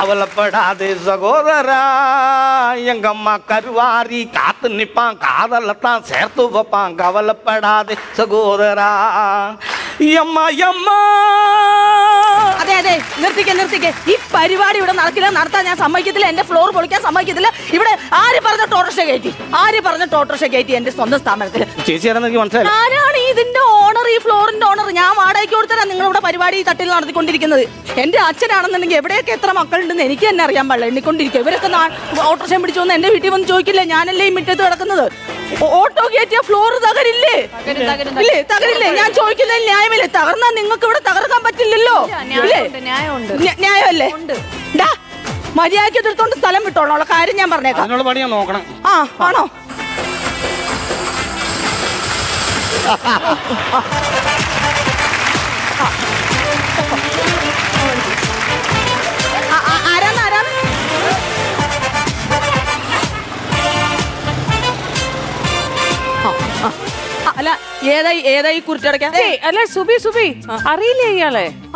கவலைப்படாதே சகோதரா எங்கம்மா கருவாரி காத்து நிப்பான் காதலத்தான் சேர்த்து வைப்பான் கவலைப்படாதே சகோதரா எம்மா எம்மா അതെ അതെ നിർത്തിക്കെ നിർത്തിക്കെ ഈ പരിപാടി ഇവിടെ നടക്കില്ല നടത്താൻ ഞാൻ സമ്മതിക്കത്തില്ല എന്റെ ഫ്ലോർ പൊളിക്കാൻ സമ്മതിക്കത്തില്ല ഇവിടെ ആര് പറഞ്ഞ ടോട്ടോറിക്ഷ കയറ്റി ആര് പറഞ്ഞ ടോട്ടോറിക്ഷ കയറ്റി എന്റെ സ്വന്തം സ്ഥാപനത്തിൽ ചേച്ചി ആരെന്ന് എനിക്ക് മനസ്സിലായി ആരാണ് ഇതിന്റെ ഓണർ ഈ ഫ്ലോറിന്റെ ഓണർ ഞാൻ കൊടുത്തരാ നിങ്ങളിവിടെ പരിപാടി ഈ തട്ടിൽ നടത്തിക്കൊണ്ടിരിക്കുന്നത്? എന്റെ അച്ഛനാണെന്നുണ്ടെങ്കിൽ എവിടെയൊക്കെ എത്ര മക്കളുണ്ടെന്ന് എനിക്ക് തന്നെ അറിയാൻ പാടില്ല. എണ്ണിക്കൊണ്ടിരിക്കുക. ഇവരൊക്കെ ഓട്ടോറിക്ഷം പിടിച്ചു വന്ന് എന്റെ വീട്ടിൽ വന്ന് ചോദിക്കില്ലേ ഞാനല്ലേ ഈ മുറ്റത്ത് കിടക്കുന്നത്? ഓട്ടോ കയറ്റിയ ഫ്ലോർ തകരില്ലേ? ഇല്ലേ? തകരില്ലേ? ഞാൻ ചോദിക്കുന്നതിൽ ന്യായമില്ലേ? തകർന്നാ നിങ്ങൾക്ക് ഇവിടെ തകർക്കാൻ പറ്റില്ലല്ലോ. ഇല്ലേ ന്യായമല്ലേ? മര്യാദയ്ക്ക് എടുത്തോണ്ട് സ്ഥലം വിട്ടോളൂ. കാര്യം ഞാൻ പറഞ്ഞേക്കാം. നോക്കണം. ആ ആണോ? മീൻ അല്ല ഏതായി ഏതായി അല്ല സുബി സുബി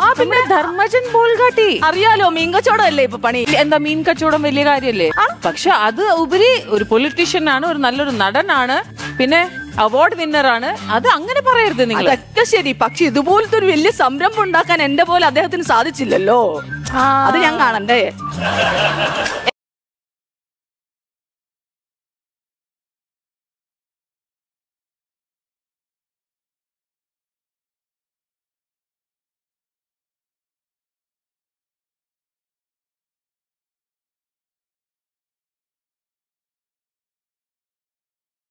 ആ പിന്നെ ധർമ്മജൻ അറിയാലോ മീൻകച്ചവടമല്ലേ ഇപ്പൊ പണി എന്താ മീൻ കച്ചവടം വലിയ കാര്യല്ലേ പക്ഷെ അത് ഉപരി ഒരു പൊളിറ്റീഷ്യൻ ആണ് ഒരു നല്ലൊരു നടനാണ് പിന്നെ അവാർഡ് വിന്നറാണ് ആണ്. അത് അങ്ങനെ പറയരുത് നിങ്ങൾ. അതൊക്കെ ശരി. പക്ഷെ ഇതുപോലത്തെ ഒരു വലിയ സംരംഭം ഉണ്ടാക്കാൻ എന്റെ പോലെ അദ്ദേഹത്തിന് സാധിച്ചില്ലല്ലോ. അത് ഞാൻ കാണണ്ടേ?